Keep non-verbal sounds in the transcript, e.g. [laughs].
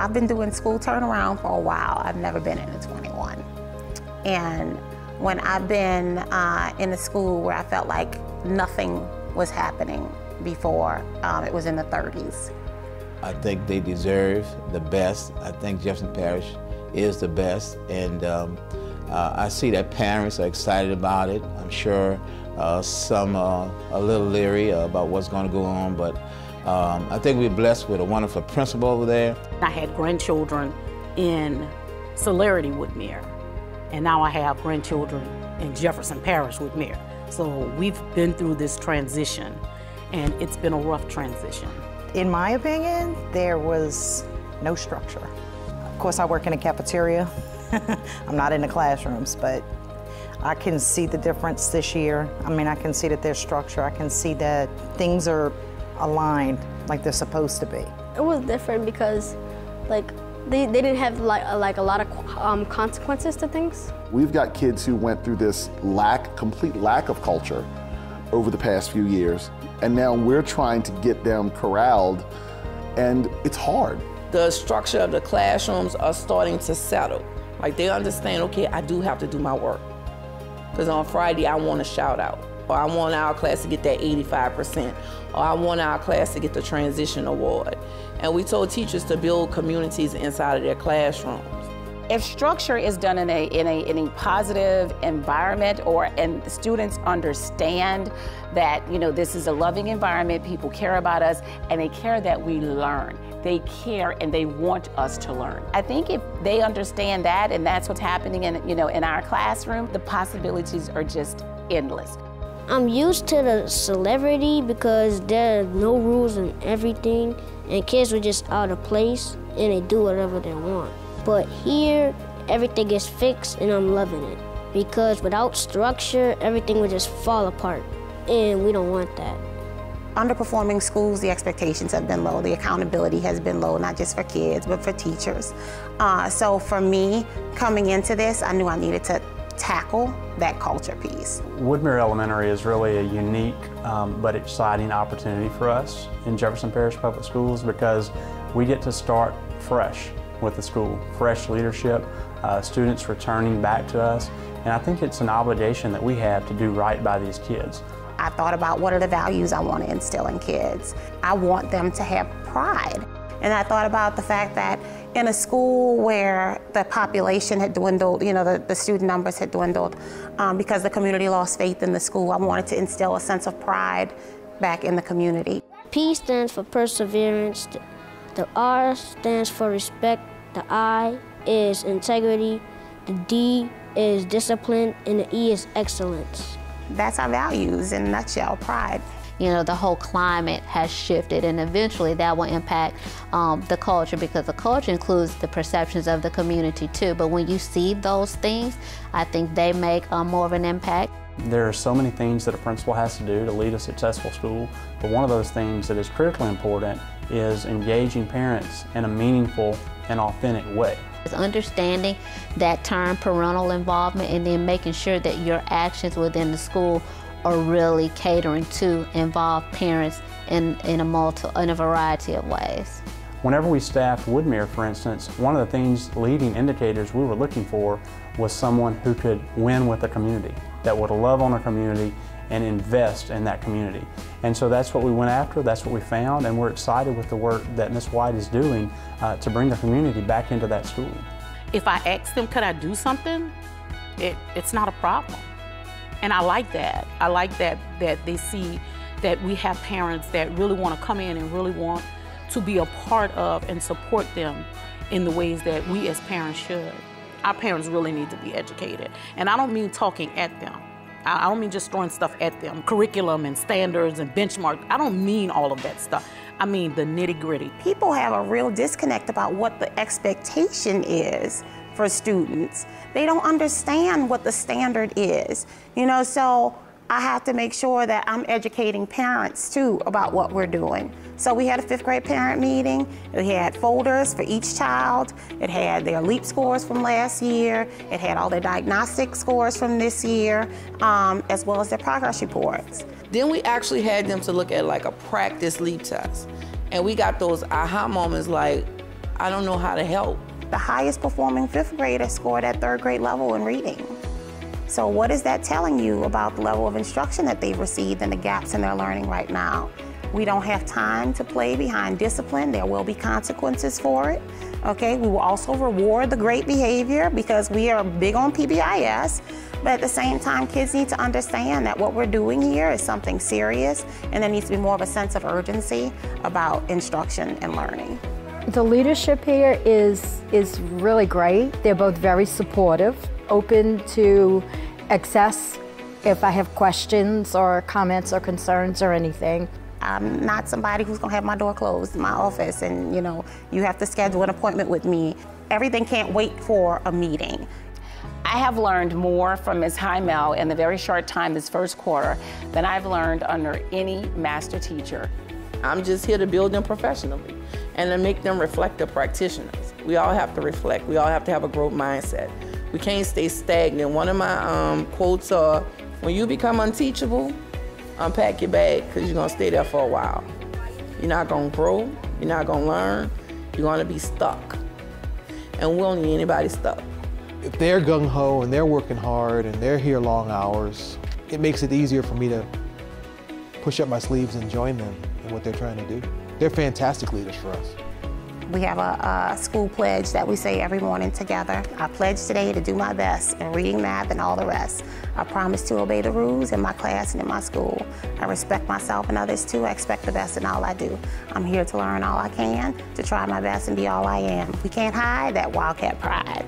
I've been doing school turnaround for a while. I've never been in a 21. And when I've been uh, in a school where I felt like nothing was happening before, um, it was in the 30s. I think they deserve the best. I think Jefferson Parish is the best. And um, uh, I see that parents are excited about it. I'm sure uh, some are a little leery about what's going to go on, but um, I think we're blessed with a wonderful principal over there. I had grandchildren in Celerity Woodmere, and now I have grandchildren in Jefferson Parish Woodmere. So we've been through this transition, and it's been a rough transition. In my opinion, there was no structure. Of course, I work in a cafeteria. [laughs] I'm not in the classrooms, but I can see the difference this year. I mean, I can see that there's structure. I can see that things are aligned like they're supposed to be. It was different because, like, they, they didn't have like a, like a lot of um, consequences to things. We've got kids who went through this lack, complete lack of culture over the past few years, and now we're trying to get them corralled, and it's hard. The structure of the classrooms are starting to settle. Like they understand, okay, I do have to do my work. Because on Friday, I want to shout out or I want our class to get that 85%, or I want our class to get the transition award. And we told teachers to build communities inside of their classrooms. If structure is done in a, in a, in a positive environment or and students understand that, you know, this is a loving environment, people care about us, and they care that we learn. They care and they want us to learn. I think if they understand that and that's what's happening in, you know, in our classroom, the possibilities are just endless. I'm used to the Celerity because there are no rules and everything, and kids were just out of place and they do whatever they want. But here, everything is fixed and I'm loving it because without structure, everything would just fall apart, and we don't want that. Underperforming schools, the expectations have been low, the accountability has been low, not just for kids, but for teachers. Uh, so for me, coming into this, I knew I needed to tackle that culture piece. Woodmere Elementary is really a unique um, but exciting opportunity for us in Jefferson Parish Public Schools because we get to start fresh with the school, fresh leadership, uh, students returning back to us, and I think it's an obligation that we have to do right by these kids. I thought about what are the values I want to instill in kids. I want them to have pride. And I thought about the fact that in a school where the population had dwindled, you know, the, the student numbers had dwindled um, because the community lost faith in the school, I wanted to instill a sense of pride back in the community. P stands for perseverance, the, the R stands for respect, the I is integrity, the D is discipline, and the E is excellence. That's our values in a nutshell, pride you know, the whole climate has shifted and eventually that will impact um, the culture because the culture includes the perceptions of the community too. But when you see those things, I think they make uh, more of an impact. There are so many things that a principal has to do to lead a successful school, but one of those things that is critically important is engaging parents in a meaningful and authentic way. It's understanding that term parental involvement and then making sure that your actions within the school are really catering to involve parents in, in, a, multi, in a variety of ways. Whenever we staffed Woodmere, for instance, one of the things, leading indicators we were looking for was someone who could win with the community, that would love on a community and invest in that community. And so that's what we went after, that's what we found, and we're excited with the work that Ms. White is doing uh, to bring the community back into that school. If I ask them, could I do something, it, it's not a problem. And I like that. I like that that they see that we have parents that really want to come in and really want to be a part of and support them in the ways that we as parents should. Our parents really need to be educated. And I don't mean talking at them. I don't mean just throwing stuff at them, curriculum and standards and benchmarks. I don't mean all of that stuff. I mean the nitty gritty. People have a real disconnect about what the expectation is for students. They don't understand what the standard is. You know, so I have to make sure that I'm educating parents too about what we're doing. So we had a fifth grade parent meeting. We had folders for each child. It had their LEAP scores from last year. It had all their diagnostic scores from this year, um, as well as their progress reports. Then we actually had them to look at like a practice LEAP test. And we got those aha moments like, I don't know how to help. The highest performing fifth grader scored at third grade level in reading. So what is that telling you about the level of instruction that they've received and the gaps in their learning right now? We don't have time to play behind discipline. There will be consequences for it. Okay, we will also reward the great behavior because we are big on PBIS. But at the same time, kids need to understand that what we're doing here is something serious and there needs to be more of a sense of urgency about instruction and learning. The leadership here is, is really great. They're both very supportive, open to access if I have questions or comments or concerns or anything. I'm not somebody who's gonna have my door closed in my office and you know, you have to schedule an appointment with me. Everything can't wait for a meeting. I have learned more from Ms. Heimel in the very short time this first quarter than I've learned under any master teacher. I'm just here to build them professionally and to make them reflective practitioners. We all have to reflect. We all have to have a growth mindset. We can't stay stagnant. One of my um, quotes are, when you become unteachable, unpack your bag because you're going to stay there for a while. You're not going to grow. You're not going to learn. You're going to be stuck. And we don't need anybody stuck. If they're gung-ho and they're working hard and they're here long hours, it makes it easier for me to push up my sleeves and join them in what they're trying to do. They're fantastic leaders for us. We have a, a, school pledge that we say every morning together. I pledge today to do my best in reading, math, and all the rest. I promise to obey the rules in my class and in my school. I respect myself and others too. I expect the best in all I do. I'm here to learn all I can, to try my best and be all I am. We can't hide that Wildcat pride.